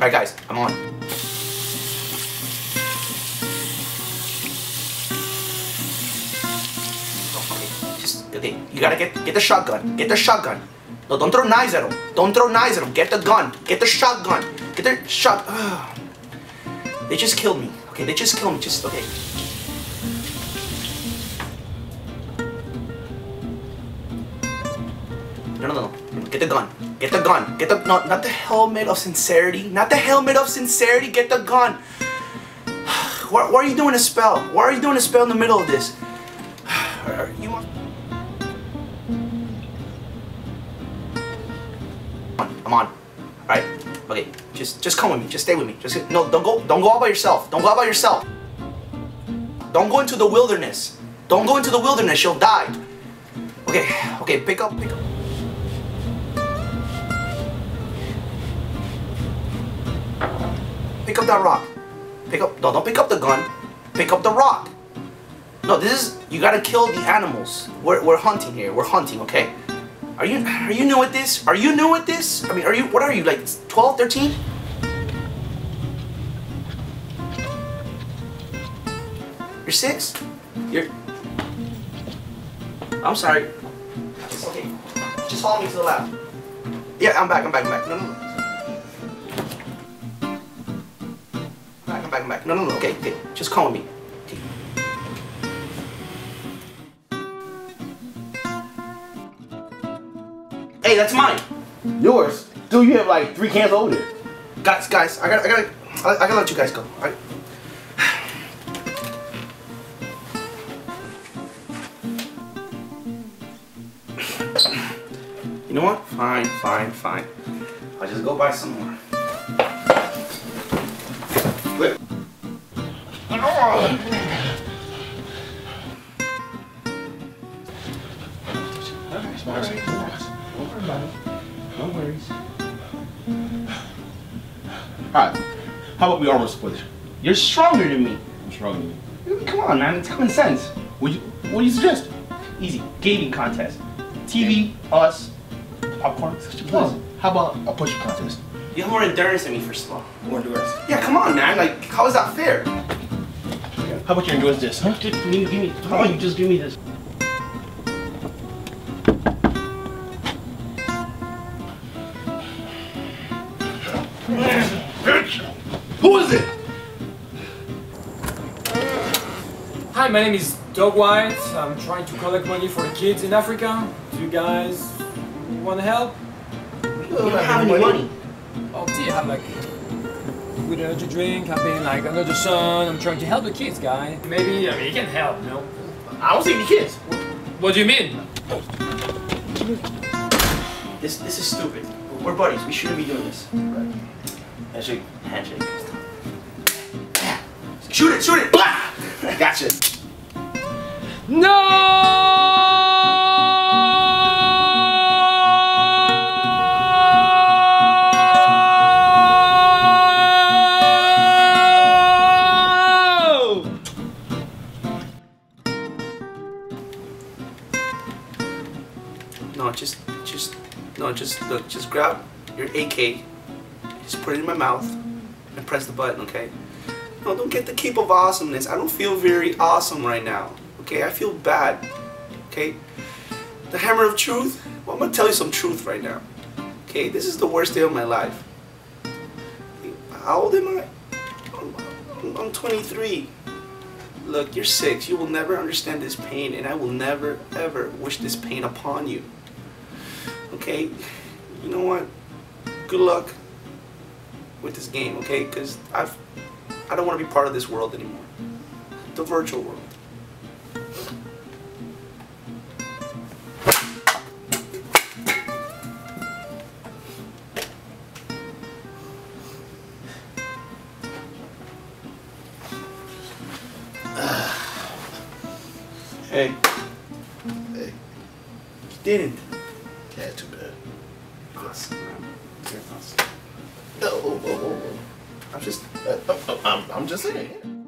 Alright guys, I'm on. Oh, okay, just okay. You gotta get get the shotgun. Get the shotgun. No, don't throw knives at him. Don't throw knives at him. Get the gun. Get the shotgun. Get the shot. Ugh. They just killed me. Okay, they just killed me. Just okay. Get the gun. Get the gun. Get the no, not the helmet of sincerity. Not the helmet of sincerity. Get the gun. Why, why are you doing a spell? Why are you doing a spell in the middle of this? You want? I'm on. Alright? Okay. Just just come with me. Just stay with me. Just no don't go don't go out by yourself. Don't go out by yourself. Don't go into the wilderness. Don't go into the wilderness, you'll die. Okay, okay, pick up, pick up. Pick up that rock. Pick up no don't pick up the gun. Pick up the rock. No, this is you gotta kill the animals. We're we're hunting here. We're hunting, okay? Are you are you new at this? Are you new at this? I mean, are you what are you like 12, 13? You're 6? You're I'm sorry. Okay. Just follow me to the left. Yeah, I'm back, I'm back, I'm back. No, no, no. Back, back, I'm back. No, no, no. Okay, okay. Just call me. Okay. Hey, that's mine. Yours? Dude, you have like three cans over there. Guys, guys, I gotta, I gotta, I, I gotta let you guys go. I, you know what? Fine, fine, fine. I'll just go buy some more. Wait. No worries. Alright. How about we armor split? You're stronger than me. What's wrong with you. Come on, man. It's common sense. What do you, what do you suggest? Easy. Gaming contest. TV, us, popcorn. Come on. How about a push contest? You have more endurance than me, first of all. More endurance. Yeah, come on, man. Like, how is that fair? How about your endurance this, huh? Just give me, give me. How about you just give me this? Who is it? Hi, my name is Dog White. I'm trying to collect money for the kids in Africa. Do you guys want to help? You don't have any money. Oh, do I'm like good energy drink? I've been like under the sun. I'm trying to help the kids, guy. Maybe I mean you can help, you know. I don't see any kids. What do you mean? This, this is stupid. We're buddies. We shouldn't be doing this. Right. Handshake. Handshake. Shoot it! Shoot it! Blah! Gotcha. No! No, just, just, no, just look. Just grab your AK. Just put it in my mouth and press the button. Okay. No, don't get the cape of awesomeness. I don't feel very awesome right now. Okay, I feel bad. Okay. The hammer of truth. Well, I'm gonna tell you some truth right now. Okay, this is the worst day of my life. How old am I? I'm, I'm 23. Look, you're six. You will never understand this pain, and I will never, ever wish this pain upon you. Okay? You know what? Good luck with this game, okay? Because I've, I don't want to be part of this world anymore. The virtual world. Hey. Hey, You didn't. Yeah, too bad. Awesome. You're awesome. Oh, oh, oh, oh. I'm just Uh, oh, oh, I'm, I'm just saying.